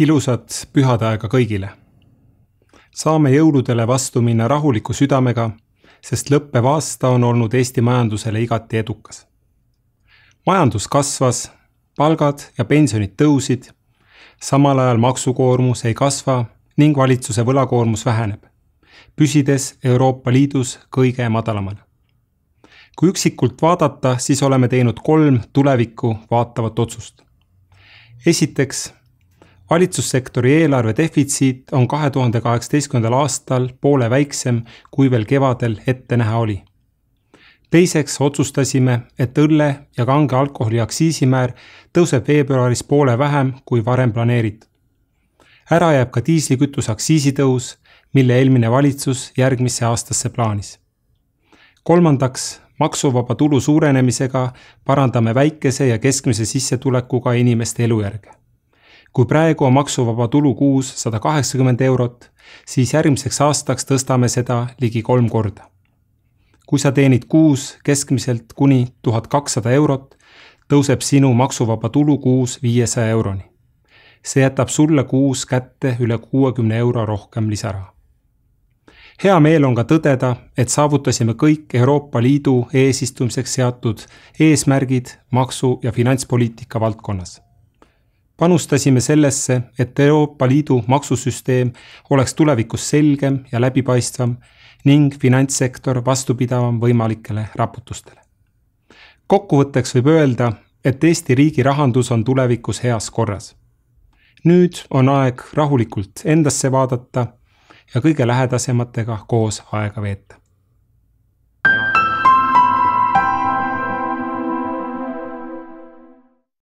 ilusat pühade aega kõigile. saame jõuludele vastu minna rahuliku südamega, sest lõppev aasta on olnud Eesti majandusele igati edukas. majandus kasvas, palgad ja pensionid tõusid, samal ajal maksukoormus ei kasva ning valitsuse võlakoormus väheneb, püsides Euroopa Liidus kõige madalamal. kui üksikult vaadata, siis oleme teinud kolm tulevikku vaatavat otsust. esiteks valitsussektori eelarve defitsiit on kahe tuhande kaheksateistkümnendal aastal poole väiksem, kui veel kevadel ette näha oli. teiseks otsustasime, et õlle ja kange alkoholi aktsiisimäär tõuseb veebruaris poole vähem kui varem planeeritud. ära jääb ka diislikütuse aktsiisitõus, mille eelmine valitsus järgmisse aastasse plaanis. kolmandaks, maksuvaba tulu suurenemisega parandame väikese ja keskmise sissetulekuga inimeste elujärge kui praegu on maksuvaba tulu kuus sada kaheksakümmend eurot, siis järgmiseks aastaks tõstame seda ligi kolm korda. kui sa teenid kuus keskmiselt kuni tuhat kakssada eurot, tõuseb sinu maksuvaba tulu kuus viiesaja euroni. see jätab sulle kuus kätte üle kuuekümne euro rohkem lisaraha. hea meel on ka tõdeda, et saavutasime kõik Euroopa Liidu eesistumiseks seatud eesmärgid maksu- ja finantspoliitika valdkonnas panustasime sellesse, et Euroopa Liidu maksusüsteem oleks tulevikus selgem ja läbipaistvam ning finantssektor vastupidavam võimalikele raputustele. kokkuvõtteks võib öelda, et Eesti riigi rahandus on tulevikus heas korras. nüüd on aeg rahulikult endasse vaadata ja kõige lähedasematega koos aega veeta.